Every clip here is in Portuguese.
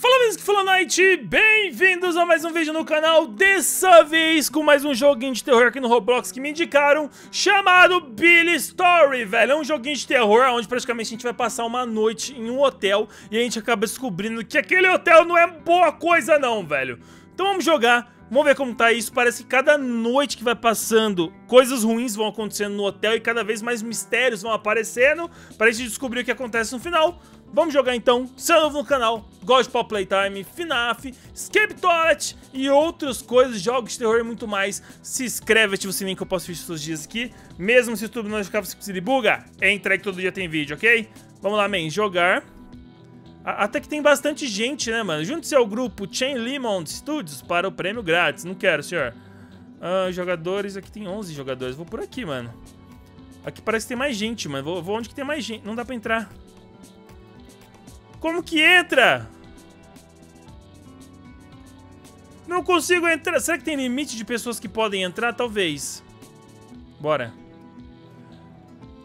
Fala mesmo que fala Night, bem-vindos a mais um vídeo no canal, dessa vez com mais um joguinho de terror aqui no Roblox que me indicaram, chamado Billy Story, velho, é um joguinho de terror onde praticamente a gente vai passar uma noite em um hotel e a gente acaba descobrindo que aquele hotel não é boa coisa não, velho. Então vamos jogar, Vamos ver como tá isso. Parece que cada noite que vai passando, coisas ruins vão acontecendo no hotel e cada vez mais mistérios vão aparecendo para a gente descobrir o que acontece no final. Vamos jogar então, se é novo no canal, gosta de Pop Playtime, FNAF, Escape Toilet e outras coisas, jogos de terror e muito mais. Se inscreve, ativa o sininho que eu posto vídeos todos os dias aqui. Mesmo se o YouTube não precisa de buga, entra aí que todo dia tem vídeo, ok? Vamos lá, man, jogar. Até que tem bastante gente, né, mano? Junte-se ao grupo Chain Lemon Studios para o prêmio grátis. Não quero, senhor. Ah, jogadores, aqui tem 11 jogadores. Vou por aqui, mano. Aqui parece que tem mais gente, mano. Vou, vou onde que tem mais gente. Não dá pra entrar. Como que entra? Não consigo entrar. Será que tem limite de pessoas que podem entrar? Talvez. Bora.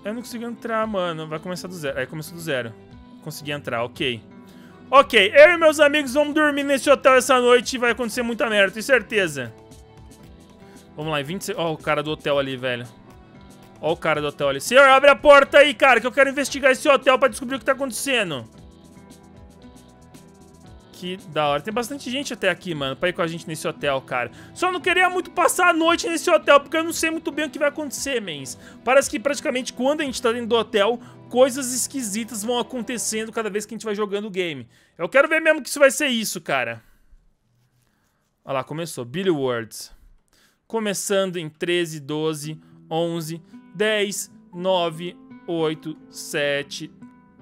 Eu não consigo entrar, mano. Vai começar do zero. Aí começou do zero. Consegui entrar, ok. Ok, eu e meus amigos vamos dormir nesse hotel essa noite e vai acontecer muita merda, tenho certeza. Vamos lá, em 26... Ó o cara do hotel ali, velho. Ó o cara do hotel ali. Senhor, abre a porta aí, cara, que eu quero investigar esse hotel pra descobrir o que tá acontecendo. Que da hora. Tem bastante gente até aqui, mano, pra ir com a gente nesse hotel, cara. Só não queria muito passar a noite nesse hotel, porque eu não sei muito bem o que vai acontecer, mens. Parece que praticamente quando a gente tá dentro do hotel, coisas esquisitas vão acontecendo cada vez que a gente vai jogando o game. Eu quero ver mesmo que isso vai ser isso, cara. Olha lá, começou. Billy Words. Começando em 13, 12, 11, 10, 9, 8, 7,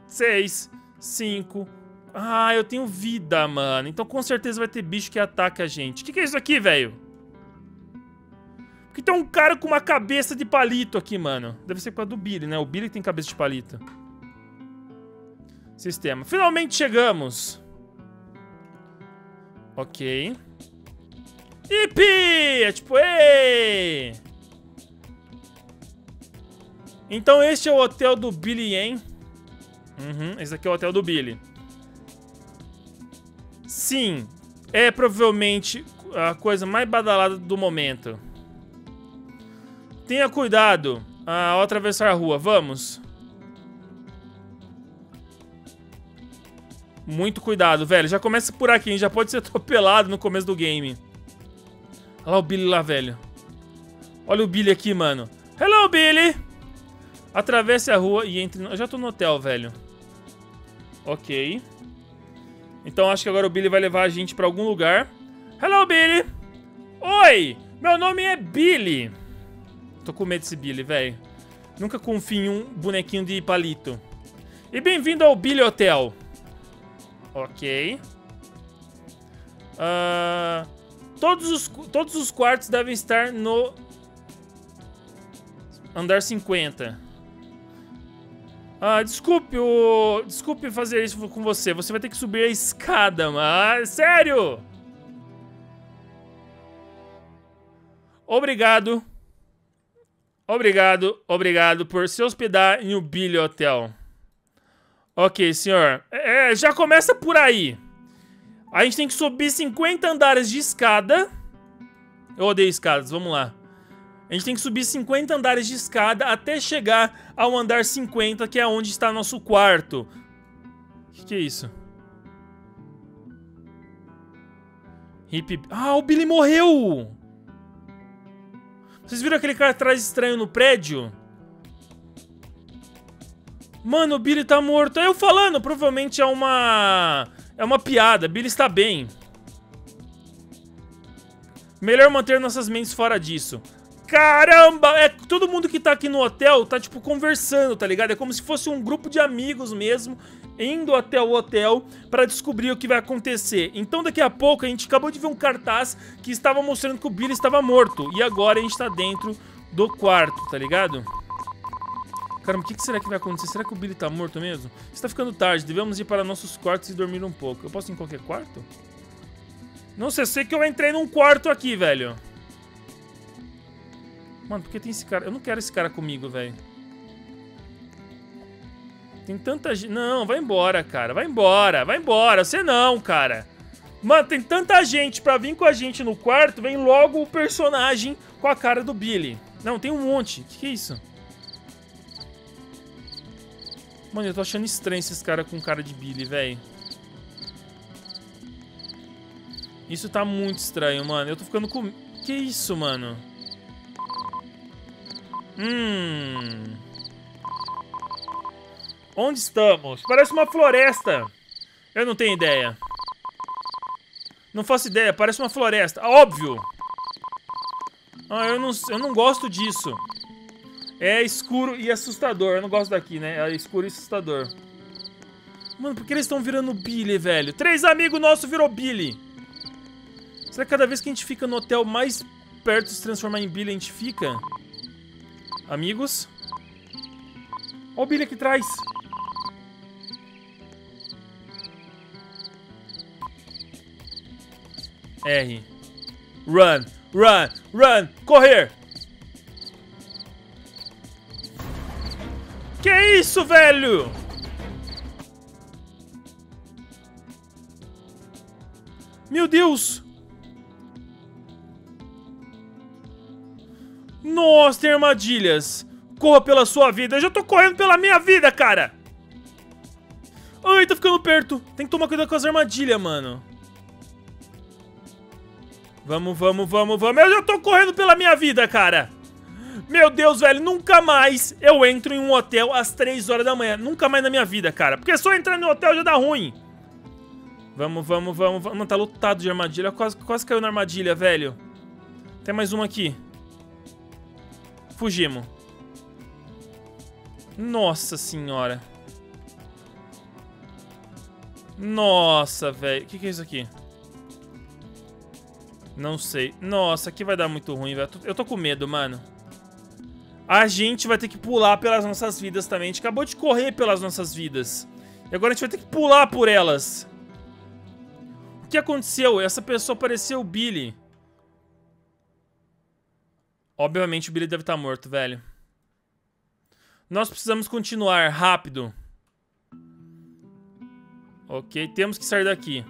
6, 5, ah, eu tenho vida, mano. Então com certeza vai ter bicho que ataca a gente. O que, que é isso aqui, velho? Porque tem um cara com uma cabeça de palito aqui, mano. Deve ser por causa do Billy, né? O Billy tem cabeça de palito. Sistema. Finalmente chegamos. Ok. Ipi! É tipo, ei! Então este é o hotel do Billy, hein? Uhum, esse aqui é o hotel do Billy. Sim, é provavelmente a coisa mais badalada do momento. Tenha cuidado ao atravessar a rua. Vamos. Muito cuidado, velho. Já começa por aqui, hein? Já pode ser atropelado no começo do game. Olha lá o Billy lá, velho. Olha o Billy aqui, mano. Hello, Billy! Atravesse a rua e entre... Eu já tô no hotel, velho. Ok. Então acho que agora o Billy vai levar a gente pra algum lugar. Hello, Billy! Oi! Meu nome é Billy. Tô com medo desse Billy, velho. Nunca confio em um bonequinho de palito. E bem-vindo ao Billy Hotel. Ok. Uh, todos, os, todos os quartos devem estar no andar 50. Ah, desculpe o... Desculpe fazer isso com você. Você vai ter que subir a escada, mas... Sério? Obrigado. Obrigado, obrigado por se hospedar em o Billy Hotel. Ok, senhor. É, já começa por aí. A gente tem que subir 50 andares de escada. Eu odeio escadas, vamos lá. A gente tem que subir 50 andares de escada até chegar ao andar 50, que é onde está nosso quarto. O que, que é isso? Hip... Ah, o Billy morreu! Vocês viram aquele cara atrás estranho no prédio? Mano, o Billy tá morto. É eu falando, provavelmente é uma... É uma piada. Billy está bem. Melhor manter nossas mentes fora disso. Caramba! É, todo mundo que tá aqui no hotel tá, tipo, conversando, tá ligado? É como se fosse um grupo de amigos mesmo, indo até o hotel pra descobrir o que vai acontecer. Então, daqui a pouco, a gente acabou de ver um cartaz que estava mostrando que o Billy estava morto. E agora a gente tá dentro do quarto, tá ligado? Caramba, o que, será que vai acontecer? Será que o Billy tá morto mesmo? Está ficando tarde, devemos ir para nossos quartos e dormir um pouco. Eu posso ir em qualquer quarto? Não sei, sei que eu entrei num quarto aqui, velho. Mano, por que tem esse cara? Eu não quero esse cara comigo, velho. Tem tanta gente... Não, vai embora, cara. Vai embora, vai embora. Você não, cara. Mano, tem tanta gente pra vir com a gente no quarto, vem logo o personagem com a cara do Billy. Não, tem um monte. O que, que é isso? Mano, eu tô achando estranho esses caras com cara de Billy, velho. Isso tá muito estranho, mano. Eu tô ficando com... Que isso, mano? Hum... Onde estamos? Parece uma floresta. Eu não tenho ideia. Não faço ideia, parece uma floresta. Óbvio! Ah, eu não, eu não gosto disso. É escuro e assustador. Eu não gosto daqui, né? É escuro e assustador. Mano, por que eles estão virando Billy, velho? Três amigos nossos virou Billy. Será que cada vez que a gente fica no hotel mais perto de se transformar em Billy, a gente fica? Amigos? O Billy aqui atrás. R. Run, run, run, correr. Que isso, velho? Meu Deus. Nossa, tem armadilhas. Corra pela sua vida. Eu já tô correndo pela minha vida, cara. Ai, tá ficando perto. Tem que tomar cuidado com as armadilhas, mano. Vamos, vamos, vamos, vamos. Eu já tô correndo pela minha vida, cara. Meu Deus, velho, nunca mais eu entro em um hotel às 3 horas da manhã. Nunca mais na minha vida, cara. Porque só entrar no hotel já dá ruim. Vamos, vamos, vamos, vamos. Mano, tá lotado de armadilha. Quase, quase caiu na armadilha, velho. Tem mais uma aqui. Fugimos. Nossa senhora. Nossa, velho. O que, que é isso aqui? Não sei. Nossa, aqui vai dar muito ruim, velho. Eu tô com medo, mano. A gente vai ter que pular pelas nossas vidas também. A gente acabou de correr pelas nossas vidas. E agora a gente vai ter que pular por elas. O que aconteceu? Essa pessoa pareceu o Billy. Obviamente o Billy deve estar morto, velho. Nós precisamos continuar rápido. Ok, temos que sair daqui.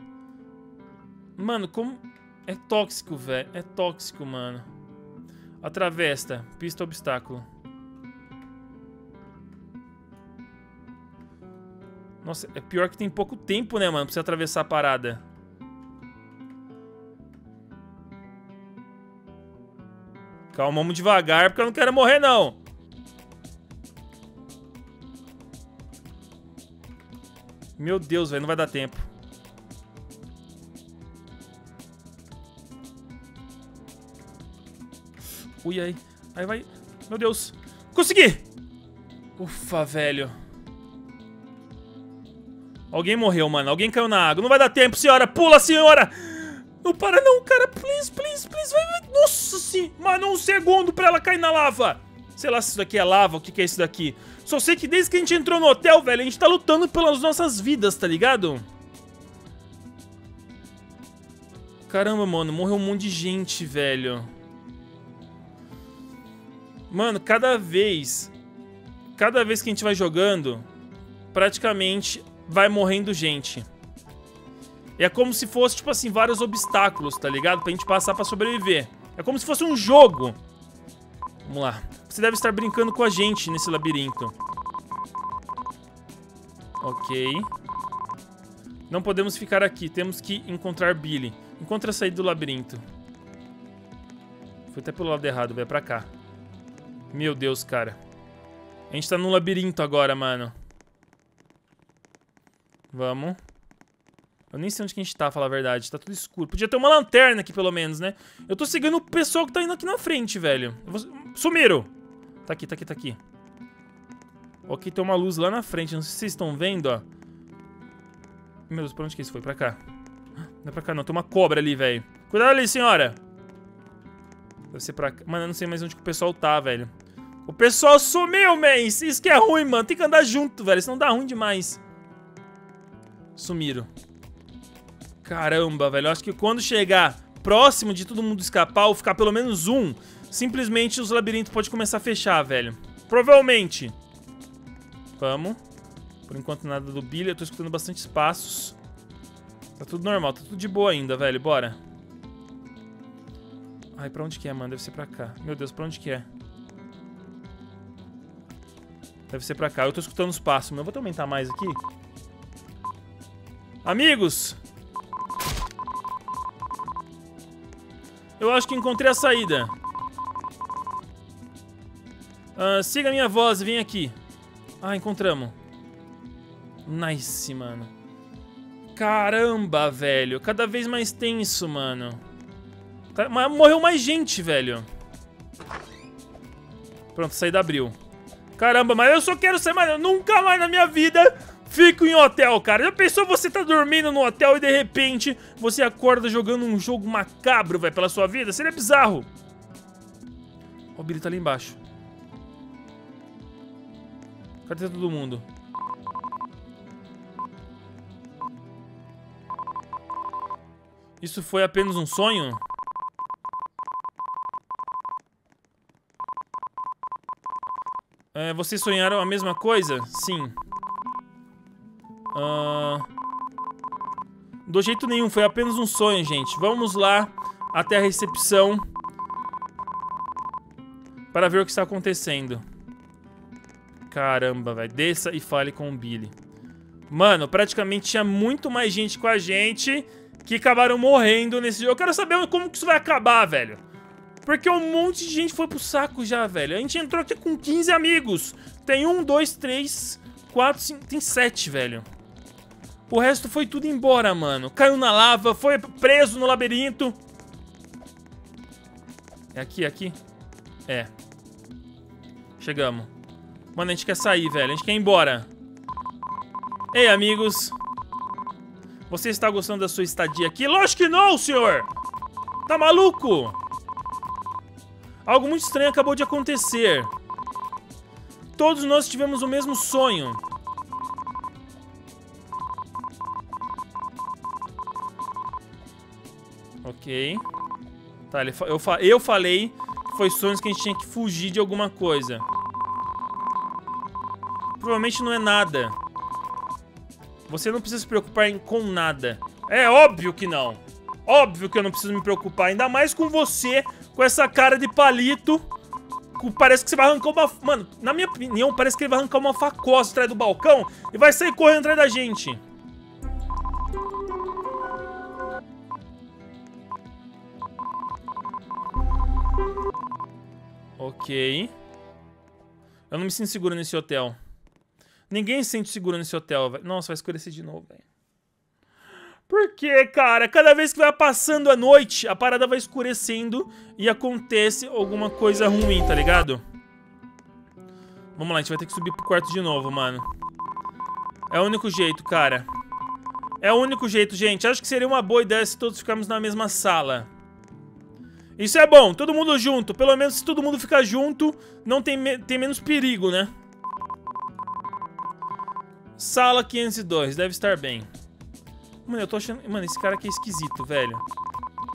Mano, como... É tóxico, velho. É tóxico, mano. Atravesta. Pista obstáculo. Nossa, é pior que tem pouco tempo, né, mano? Pra você atravessar a parada. Calma, devagar, porque eu não quero morrer, não. Meu Deus, velho, não vai dar tempo. Ui, aí. Aí vai. Meu Deus. Consegui! Ufa, velho. Alguém morreu, mano. Alguém caiu na água. Não vai dar tempo, senhora. Pula, senhora! Não para não, cara. Sim. Mano, um segundo pra ela cair na lava. Sei lá se isso daqui é lava, o que, que é isso daqui. Só sei que desde que a gente entrou no hotel, velho, a gente tá lutando pelas nossas vidas, tá ligado? Caramba, mano, morreu um monte de gente, velho. Mano, cada vez... Cada vez que a gente vai jogando, praticamente vai morrendo gente. É como se fosse, tipo assim, vários obstáculos, tá ligado? Pra gente passar pra sobreviver. É como se fosse um jogo. Vamos lá. Você deve estar brincando com a gente nesse labirinto. Ok. Não podemos ficar aqui. Temos que encontrar Billy. Encontra a saída do labirinto. Foi até pelo lado errado, vai pra cá. Meu Deus, cara. A gente tá num labirinto agora, mano. Vamos. Eu nem sei onde que a gente tá, falar a verdade. Tá tudo escuro. Podia ter uma lanterna aqui, pelo menos, né? Eu tô seguindo o pessoal que tá indo aqui na frente, velho. Vou... Sumiram! Tá aqui, tá aqui, tá aqui. Ok, tem uma luz lá na frente. Não sei se vocês estão vendo, ó. Meu Deus, pra onde que isso foi? Pra cá. Não é pra cá, não. Tem uma cobra ali, velho. Cuidado ali, senhora. Deve ser pra cá. Mano, eu não sei mais onde que o pessoal tá, velho. O pessoal sumiu, man. Isso que é ruim, mano. Tem que andar junto, velho. Senão dá ruim demais. Sumiram. Caramba, velho. Eu acho que quando chegar próximo de todo mundo escapar, ou ficar pelo menos um, simplesmente os labirintos podem começar a fechar, velho. Provavelmente. Vamos. Por enquanto nada do Billy. Eu tô escutando bastante passos. Tá tudo normal, tá tudo de boa ainda, velho. Bora. Ai, pra onde que é, mano? Deve ser pra cá. Meu Deus, pra onde que é? Deve ser pra cá. Eu tô escutando os passos, mas eu vou aumentar mais aqui. Amigos! Eu acho que encontrei a saída. Uh, siga a minha voz e vem aqui. Ah, encontramos. Nice, mano. Caramba, velho. Cada vez mais tenso, mano. Morreu mais gente, velho. Pronto, saída abriu. Caramba, mas eu só quero ser mais... nunca mais na minha vida fico em hotel, cara. Já pensou você tá dormindo no hotel e de repente você acorda jogando um jogo macabro, velho, pela sua vida? Seria bizarro. Ó, o Billy tá ali embaixo. Cadê todo mundo? Isso foi apenas um sonho? É, vocês sonharam a mesma coisa? Sim. Uh... Do jeito nenhum, foi apenas um sonho, gente. Vamos lá até a recepção para ver o que está acontecendo. Caramba, velho. Desça e fale com o Billy. Mano, praticamente tinha muito mais gente com a gente que acabaram morrendo nesse jogo. Eu quero saber como que isso vai acabar, velho. Porque um monte de gente foi pro saco já, velho. A gente entrou aqui com 15 amigos. Tem um, dois, três, quatro, cinco... Tem sete, velho. O resto foi tudo embora, mano. Caiu na lava, foi preso no labirinto. É aqui, é aqui? É. Chegamos. Mano, a gente quer sair, velho. A gente quer ir embora. Ei, amigos. Você está gostando da sua estadia aqui? Lógico que não, senhor! Tá maluco? Algo muito estranho acabou de acontecer. Todos nós tivemos o mesmo sonho. Ok. Tá, ele, eu, eu falei que foi sonhos que a gente tinha que fugir de alguma coisa. Provavelmente não é nada. Você não precisa se preocupar em, com nada. É óbvio que não. Óbvio que eu não preciso me preocupar. Ainda mais com você, com essa cara de palito. Parece que você vai arrancar uma... Mano, na minha opinião, parece que ele vai arrancar uma facosa atrás do balcão e vai sair correndo atrás da gente. Ok. Eu não me sinto seguro nesse hotel. Ninguém se sente seguro nesse hotel, velho. Nossa, vai escurecer de novo, velho. Por que, cara? Cada vez que vai passando a noite, a parada vai escurecendo e acontece alguma coisa ruim, tá ligado? Vamos lá, a gente vai ter que subir pro quarto de novo, mano. É o único jeito, cara. É o único jeito, gente. Acho que seria uma boa ideia se todos ficarmos na mesma sala. Isso é bom, todo mundo junto. Pelo menos se todo mundo ficar junto, não tem, me tem menos perigo, né? Sala 502, deve estar bem. Mano, eu tô achando... Mano, esse cara aqui é esquisito, velho.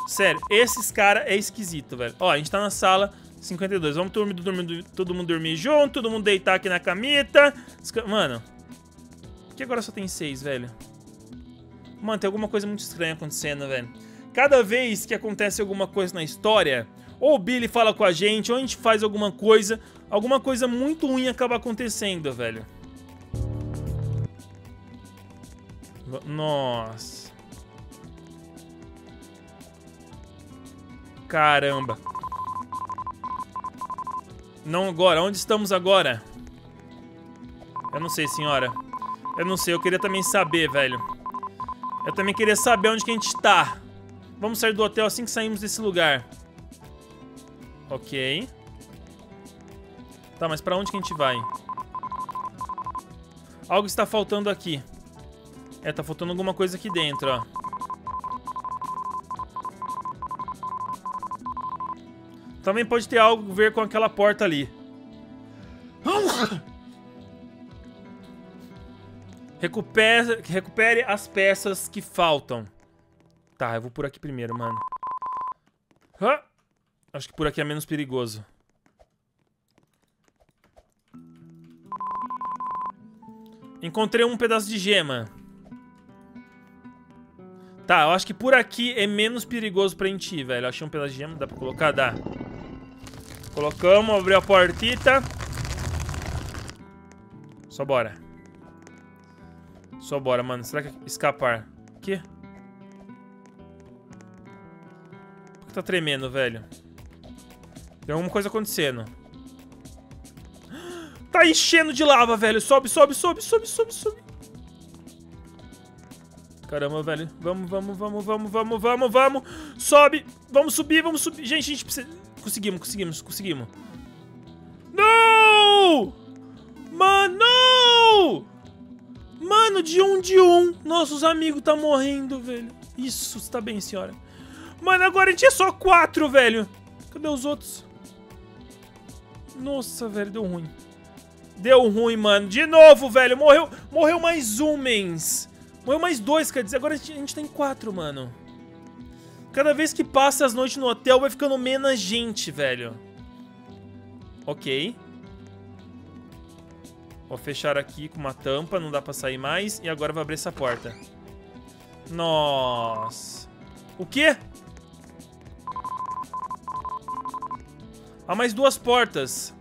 Sério, esses cara é esquisito, velho. Ó, a gente tá na sala 52. Vamos mundo, dormir, todo mundo dormir junto, todo mundo deitar aqui na camita. Mano, que agora só tem seis, velho? Mano, tem alguma coisa muito estranha acontecendo, velho. Cada vez que acontece alguma coisa na história, ou o Billy fala com a gente, ou a gente faz alguma coisa, alguma coisa muito ruim acaba acontecendo, velho. Nossa. Caramba. Não agora. Onde estamos agora? Eu não sei, senhora. Eu não sei. Eu queria também saber, velho. Eu também queria saber onde que a gente tá. Vamos sair do hotel assim que saímos desse lugar. Ok. Tá, mas pra onde que a gente vai? Algo está faltando aqui. É, tá faltando alguma coisa aqui dentro, ó. Também pode ter algo a ver com aquela porta ali. Recupere, recupere as peças que faltam. Tá, eu vou por aqui primeiro, mano. Acho que por aqui é menos perigoso. Encontrei um pedaço de gema. Tá, eu acho que por aqui é menos perigoso pra gente ir, velho. achei um pedaço de gema, dá pra colocar? Dá. Colocamos, abriu a portita. Só bora. Só bora, mano. Será que escapar? Tá tremendo, velho? Tem alguma coisa acontecendo. Tá enchendo de lava, velho. Sobe, sobe, sobe, sobe, sobe, sobe. Caramba, velho. Vamos, vamos, vamos, vamos, vamos, vamos, vamos. Sobe. Vamos subir, vamos subir. Gente, a gente precisa... Conseguimos, conseguimos, conseguimos. Não! Mano! Mano, de um de um. Nossos amigos tá morrendo, velho. Isso, está bem, senhora. Mano, agora a gente é só quatro, velho. Cadê os outros? Nossa, velho, deu ruim. Deu ruim, mano. De novo, velho. Morreu, morreu mais um, mens. Morreu mais dois, quer dizer, agora a gente, a gente tem quatro, mano. Cada vez que passa as noites no hotel, vai ficando menos gente, velho. Ok. Vou fechar aqui com uma tampa, não dá pra sair mais. E agora vou abrir essa porta. Nossa. O quê? Há mais duas portas.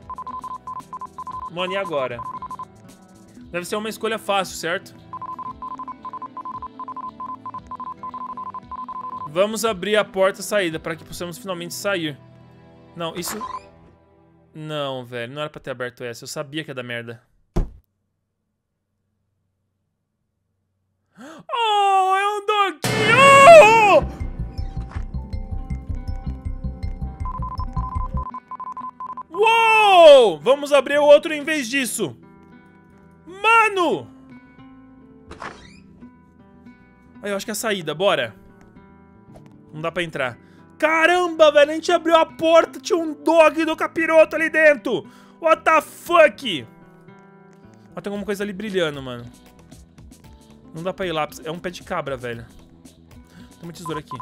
Mano, e agora? Deve ser uma escolha fácil, certo? Vamos abrir a porta saída para que possamos finalmente sair. Não, isso... Não, velho. Não era pra ter aberto essa. Eu sabia que ia dar merda. Oh, é um doguinho! Oh! Vamos abrir o outro em vez disso. Mano! Aí, eu acho que é a saída. Bora. Não dá pra entrar. Caramba, velho, a gente abriu a porta, tinha um dog do capiroto ali dentro. What the fuck? Ó, tem alguma coisa ali brilhando, mano. Não dá pra ir lá, é um pé de cabra, velho. Tem uma tesoura aqui.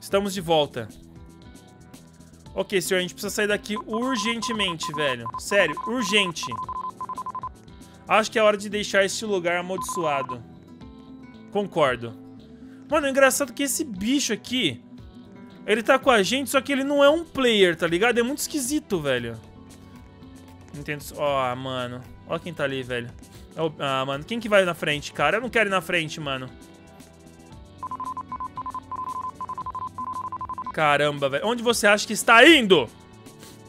Estamos de volta. Ok, senhor, a gente precisa sair daqui urgentemente, velho. Sério, urgente. Acho que é hora de deixar este lugar amaldiçoado. Concordo. Mano, é engraçado que esse bicho aqui... Ele tá com a gente, só que ele não é um player, tá ligado? É muito esquisito, velho. Entendo. Ó, oh, mano. Ó quem tá ali, velho. Ah, mano. Quem que vai na frente, cara? Eu não quero ir na frente, mano. Caramba, velho. Onde você acha que está indo?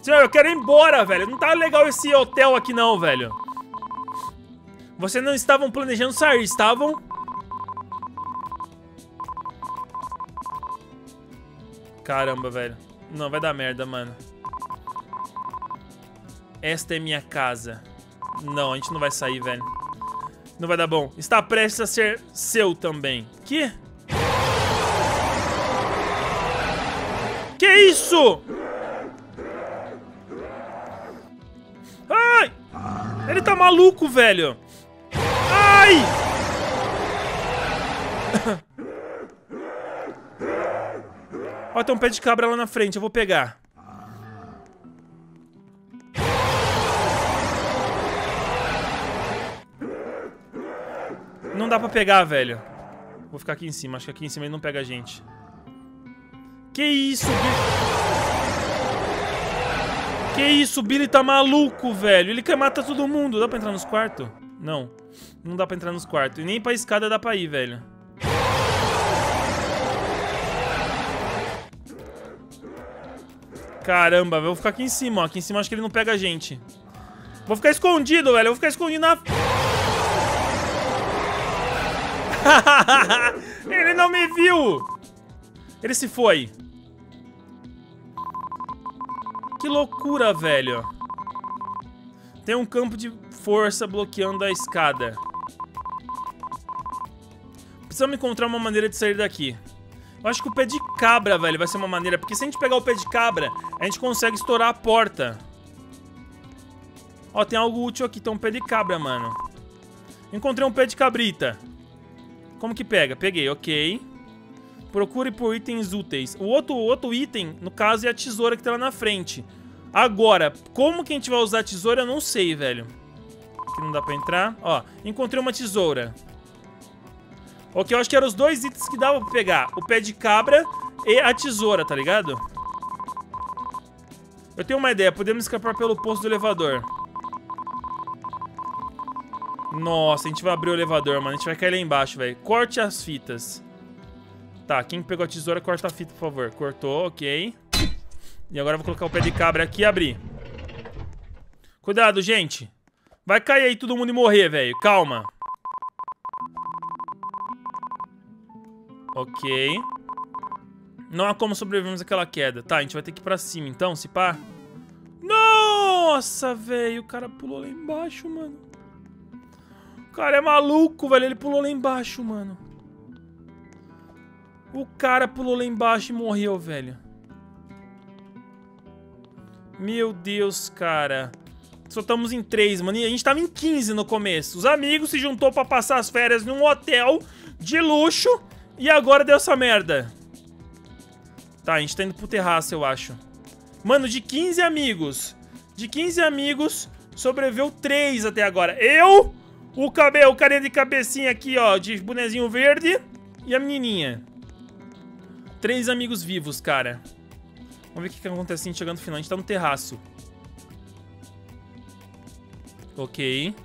Senhor, eu quero ir embora, velho. Não tá legal esse hotel aqui não, velho. Vocês não estavam planejando sair, estavam? Caramba, velho. Não, vai dar merda, mano. Esta é minha casa. Não, a gente não vai sair, velho. Não vai dar bom. Está prestes a ser seu também. Que? Que isso? Ai! Ele tá maluco, velho. Ai! Ó, tem um pé de cabra lá na frente, eu vou pegar. Não dá pra pegar, velho. Vou ficar aqui em cima, acho que aqui em cima ele não pega a gente. Que isso, Billy? Que isso, Billy tá maluco, velho. Ele quer matar todo mundo. Dá pra entrar nos quartos? Não. Não dá pra entrar nos quartos. E nem pra escada dá pra ir, velho. Caramba, eu vou ficar aqui em cima, ó. Aqui em cima acho que ele não pega a gente. Vou ficar escondido, velho. Eu vou ficar escondido na... ele não me viu. Ele se foi. Que loucura, velho. Tem um campo de força bloqueando a escada. Precisamos encontrar uma maneira de sair daqui. Eu acho que o pé de cabra, velho, vai ser uma maneira. Porque se a gente pegar o pé de cabra, a gente consegue estourar a porta. Ó, tem algo útil aqui. Tem um pé de cabra, mano. Encontrei um pé de cabrita. Como que pega? Peguei, ok. Procure por itens úteis. O outro, outro item, no caso, é a tesoura que tá lá na frente. Agora, como que a gente vai usar a tesoura, eu não sei, velho. Aqui não dá pra entrar. Ó, encontrei uma tesoura. Ok, eu acho que eram os dois itens que dava pra pegar. O pé de cabra e a tesoura, tá ligado? Eu tenho uma ideia. Podemos escapar pelo posto do elevador. Nossa, a gente vai abrir o elevador, mano. A gente vai cair lá embaixo, velho. Corte as fitas. Tá, quem pegou a tesoura, corta a fita, por favor. Cortou, ok. E agora eu vou colocar o pé de cabra aqui e abrir. Cuidado, gente. Vai cair aí todo mundo e morrer, velho. Calma. Ok. Não há como sobrevivermos àquela queda. Tá, a gente vai ter que ir pra cima, então, se pá. Nossa, velho. O cara pulou lá embaixo, mano. O cara é maluco, velho. Ele pulou lá embaixo, mano. O cara pulou lá embaixo e morreu, velho. Meu Deus, cara. Só estamos em 3, mano. E a gente tava em 15 no começo. Os amigos se juntou pra passar as férias num hotel de luxo. E agora deu essa merda. Tá, a gente tá indo pro terraço, eu acho. Mano, de 15 amigos. De 15 amigos, sobreviveu 3 até agora. Eu, o cabelo, o carinha de cabecinha aqui, ó, de bonezinho verde. E a menininha. Três amigos vivos, cara. Vamos ver o que, que acontece assim, chegando no final. A gente tá no terraço. Ok.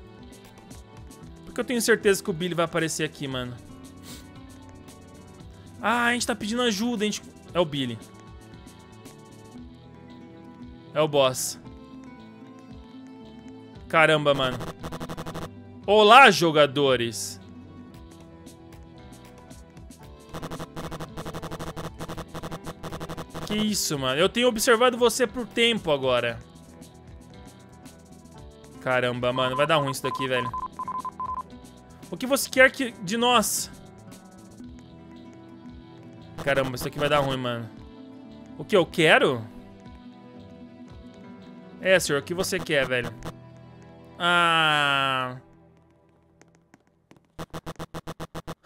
Porque eu tenho certeza que o Billy vai aparecer aqui, mano. Ah, a gente tá pedindo ajuda. A gente... É o Billy. É o boss. Caramba, mano. Olá, jogadores. Que isso, mano. Eu tenho observado você por tempo agora. Caramba, mano. Vai dar ruim isso daqui, velho. O que você quer que de nós? Caramba, isso aqui vai dar ruim, mano. O que eu quero? É, senhor. O que você quer, velho? Ah...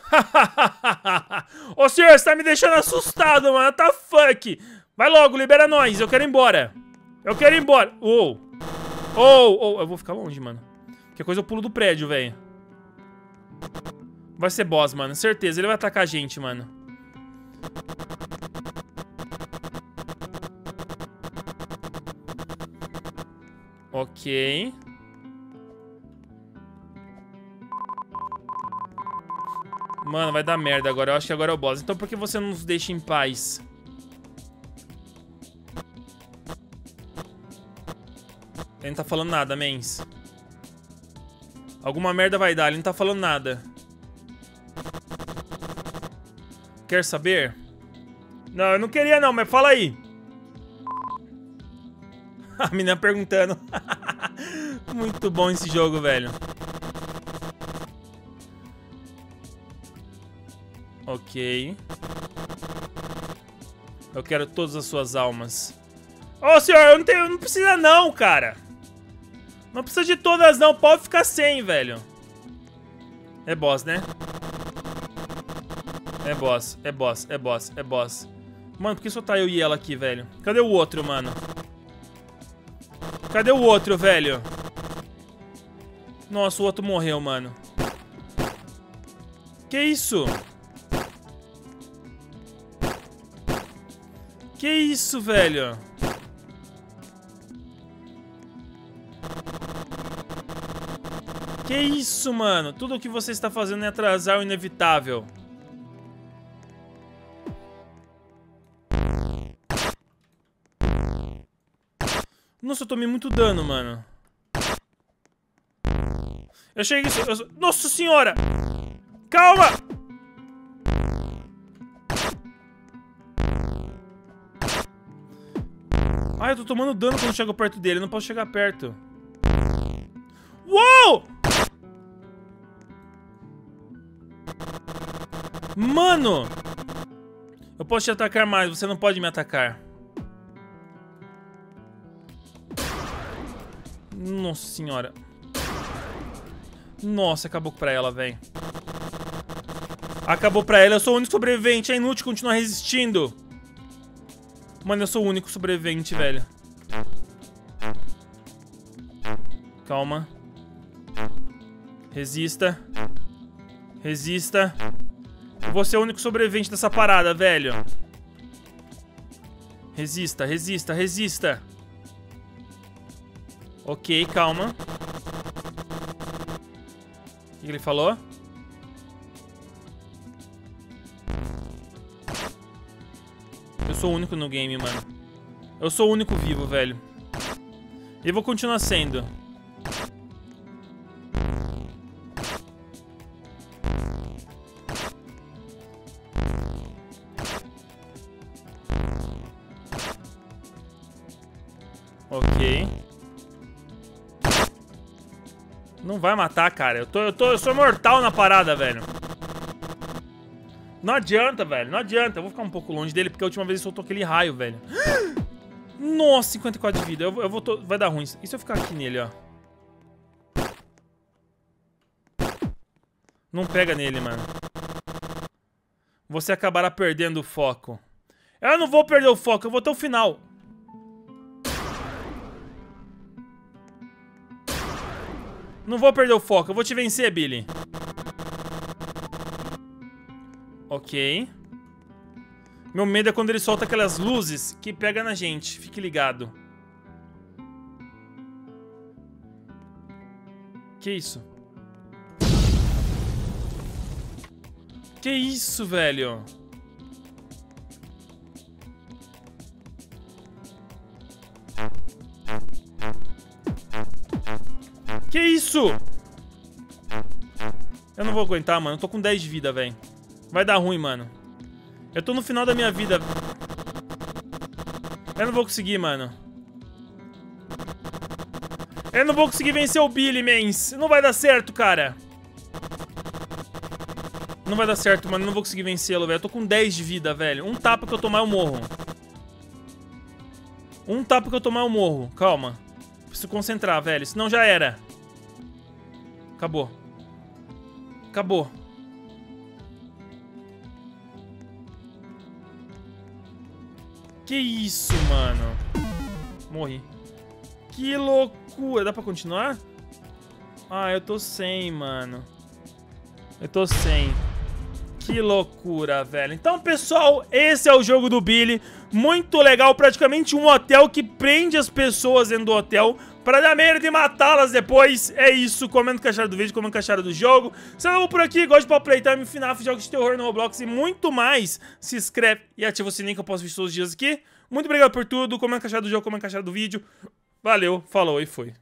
Ô, senhor, você tá me deixando assustado, mano. Tá fuck. Vai logo, libera nós. Eu quero ir embora. Eu quero ir embora. Uou. Oh, oh, eu vou ficar longe, mano. Que coisa eu pulo do prédio, velho. Vai ser boss, mano. Certeza. Ele vai atacar a gente, mano. Ok. Mano, vai dar merda agora. Eu acho que agora é o boss. Então por que você não nos deixa em paz? Ele não tá falando nada, mens. Alguma merda vai dar, ele não tá falando nada. Quer saber? Não, eu não queria não, mas fala aí. A menina perguntando. Muito bom esse jogo, velho. Ok. Eu quero todas as suas almas. Ô, oh, senhor, eu não, tenho, não precisa não, cara. Não precisa de todas não, pode ficar sem, velho. É boss, né? É boss, é boss, é boss, é boss. Mano, por que só tá eu e ela aqui, velho? Cadê o outro, mano? Cadê o outro, velho? Nossa, o outro morreu, mano. Que isso? Que isso, velho? Que isso, mano? Tudo o que você está fazendo é atrasar o inevitável. Nossa, eu tomei muito dano, mano. Eu cheguei... Eu... Nossa senhora! Calma! Ah, eu tô tomando dano quando chego perto dele. Eu não posso chegar perto. Uou! Mano! Eu posso te atacar mais, você não pode me atacar. Nossa senhora. Nossa, acabou pra ela, velho. Acabou pra ela, eu sou o único sobrevivente, é inútil continuar resistindo. Mano, eu sou o único sobrevivente, velho. Calma. Resista. Resista. Vou ser o único sobrevivente dessa parada, velho. Resista, resista, resista. Ok, calma. O que ele falou? Eu sou o único no game, mano. Eu sou o único vivo, velho. E vou continuar sendo. Ok. Não vai matar, cara. Eu, tô, eu, tô, eu sou mortal na parada, velho. Não adianta, velho. Não adianta. Eu vou ficar um pouco longe dele, porque a última vez ele soltou aquele raio, velho. Nossa, 54 de vida. Eu, eu vou... Vai dar ruim. E se eu ficar aqui nele, ó? Não pega nele, mano. Você acabará perdendo o foco. Eu não vou perder o foco. Eu vou até o final. Não vou perder o foco. Eu vou te vencer, Billy. Ok. Meu medo é quando ele solta aquelas luzes que pega na gente. Fique ligado. Que isso? Que isso, velho? Isso? Eu não vou aguentar, mano. Eu tô com 10 de vida, velho. Vai dar ruim, mano. Eu tô no final da minha vida. Eu não vou conseguir, mano. Eu não vou conseguir vencer o Billy, mens. Não vai dar certo, cara. Não vai dar certo, mano. Eu não vou conseguir vencê-lo, velho. Eu tô com 10 de vida, velho. Um tapa que eu tomar, eu morro. Um tapa que eu tomar, eu morro. Calma. Preciso concentrar, velho. Senão já era. Acabou. Acabou. Que isso, mano? Morri. Que loucura. Dá pra continuar? Ah, eu tô sem, mano. Eu tô sem. Que loucura, velho. Então, pessoal, esse é o jogo do Billy. Muito legal, praticamente um hotel que prende as pessoas dentro do hotel para dar medo e matá-las depois. É isso, comenta o que acharam do vídeo, comenta o que acharam do jogo. Se não por aqui, gosta de Pop Playtime, FNAF, jogos de terror no Roblox e muito mais, se inscreve e ativa o sininho que eu posto vídeo todos os dias aqui. Muito obrigado por tudo, comenta o que acharam do jogo, comenta o que acharam do vídeo. Valeu, falou e fui.